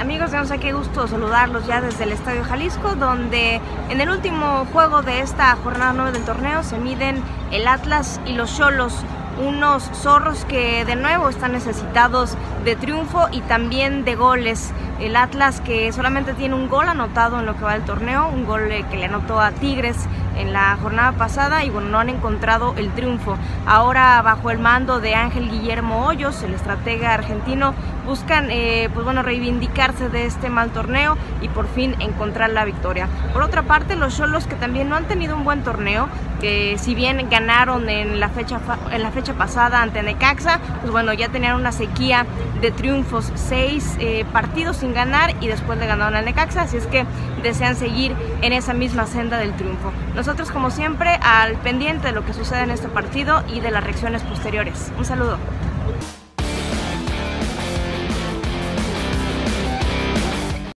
Amigos de qué gusto saludarlos ya desde el Estadio Jalisco, donde en el último juego de esta jornada 9 del torneo se miden el Atlas y los Cholos unos zorros que de nuevo están necesitados de triunfo y también de goles. El Atlas que solamente tiene un gol anotado en lo que va del torneo, un gol eh, que le anotó a Tigres en la jornada pasada y bueno, no han encontrado el triunfo. Ahora bajo el mando de Ángel Guillermo Hoyos, el estratega argentino, buscan eh, pues bueno, reivindicarse de este mal torneo y por fin encontrar la victoria. Por otra parte, los Cholos que también no han tenido un buen torneo, que si bien ganaron en la fecha, en la fecha pasada ante Necaxa, pues bueno, ya tenían una sequía de triunfos, seis eh, partidos sin ganar y después le ganaron al Necaxa, así es que desean seguir en esa misma senda del triunfo. Nosotros como siempre al pendiente de lo que sucede en este partido y de las reacciones posteriores. Un saludo.